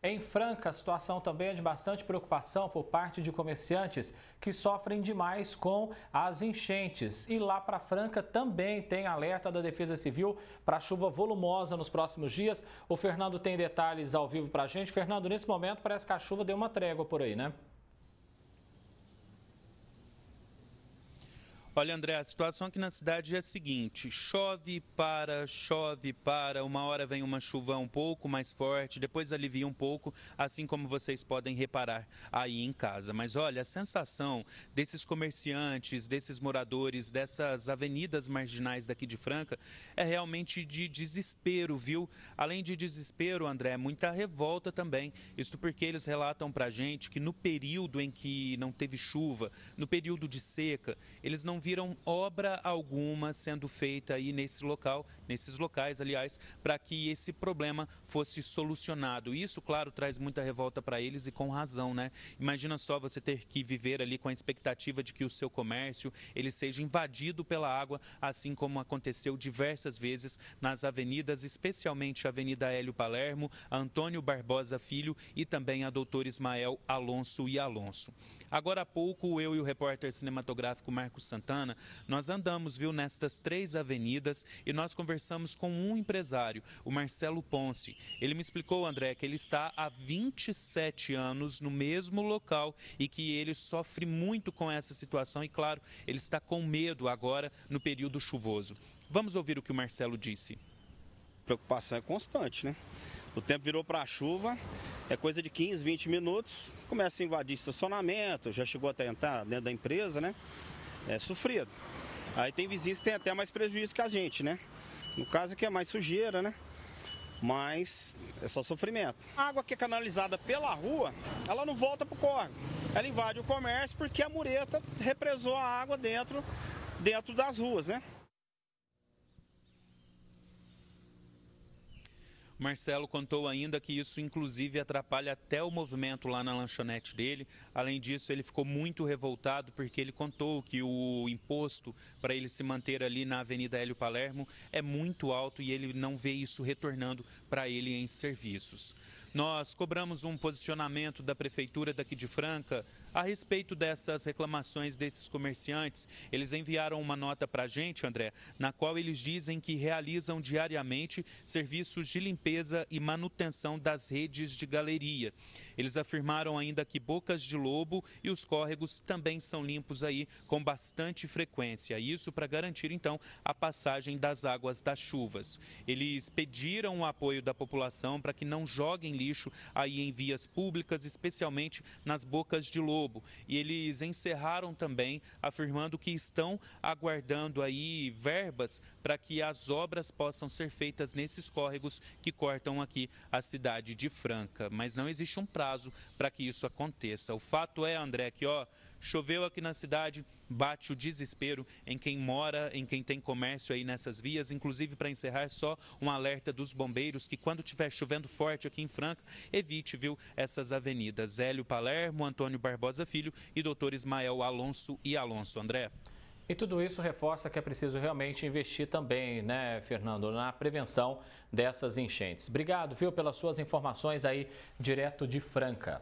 Em Franca, a situação também é de bastante preocupação por parte de comerciantes que sofrem demais com as enchentes. E lá para Franca também tem alerta da Defesa Civil para chuva volumosa nos próximos dias. O Fernando tem detalhes ao vivo para a gente. Fernando, nesse momento parece que a chuva deu uma trégua por aí, né? Olha, André, a situação aqui na cidade é a seguinte: chove, para, chove, para. Uma hora vem uma chuva um pouco mais forte, depois alivia um pouco, assim como vocês podem reparar aí em casa. Mas olha, a sensação desses comerciantes, desses moradores, dessas avenidas marginais daqui de Franca é realmente de desespero, viu? Além de desespero, André, muita revolta também. Isto porque eles relatam pra gente que no período em que não teve chuva, no período de seca, eles não viram obra alguma sendo feita aí nesse local, nesses locais, aliás, para que esse problema fosse solucionado. Isso, claro, traz muita revolta para eles e com razão, né? Imagina só você ter que viver ali com a expectativa de que o seu comércio ele seja invadido pela água, assim como aconteceu diversas vezes nas avenidas, especialmente a Avenida Hélio Palermo, Antônio Barbosa Filho e também a Doutor Ismael Alonso e Alonso. Agora há pouco, eu e o repórter cinematográfico Marcos Santana, nós andamos, viu, nestas três avenidas e nós conversamos com um empresário, o Marcelo Ponce. Ele me explicou, André, que ele está há 27 anos no mesmo local e que ele sofre muito com essa situação e, claro, ele está com medo agora no período chuvoso. Vamos ouvir o que o Marcelo disse. A preocupação é constante, né? O tempo virou para chuva, é coisa de 15, 20 minutos, começa a invadir estacionamento, já chegou até entrar dentro da empresa, né? É sofrido. Aí tem vizinhos que tem até mais prejuízo que a gente, né? No caso aqui é mais sujeira, né? Mas é só sofrimento. A água que é canalizada pela rua, ela não volta para o córrego. Ela invade o comércio porque a mureta represou a água dentro, dentro das ruas, né? Marcelo contou ainda que isso, inclusive, atrapalha até o movimento lá na lanchonete dele. Além disso, ele ficou muito revoltado porque ele contou que o imposto para ele se manter ali na Avenida Hélio Palermo é muito alto e ele não vê isso retornando para ele em serviços. Nós cobramos um posicionamento da Prefeitura daqui de Franca a respeito dessas reclamações desses comerciantes. Eles enviaram uma nota para a gente, André, na qual eles dizem que realizam diariamente serviços de limpeza e manutenção das redes de galeria. Eles afirmaram ainda que bocas de lobo e os córregos também são limpos aí com bastante frequência. Isso para garantir então a passagem das águas das chuvas. Eles pediram o apoio da população para que não joguem lixo aí em vias públicas, especialmente nas bocas de lobo. E eles encerraram também afirmando que estão aguardando aí verbas para que as obras possam ser feitas nesses córregos que cortam aqui a cidade de Franca. Mas não existe um prazo para que isso aconteça. O fato é, André, que ó, choveu aqui na cidade, bate o desespero em quem mora, em quem tem comércio aí nessas vias. Inclusive, para encerrar, só um alerta dos bombeiros que quando estiver chovendo forte aqui em Franca, evite, viu, essas avenidas. Hélio Palermo, Antônio Barbosa Filho e doutor Ismael Alonso e Alonso. André. E tudo isso reforça que é preciso realmente investir também, né, Fernando, na prevenção dessas enchentes. Obrigado, viu, pelas suas informações aí direto de Franca.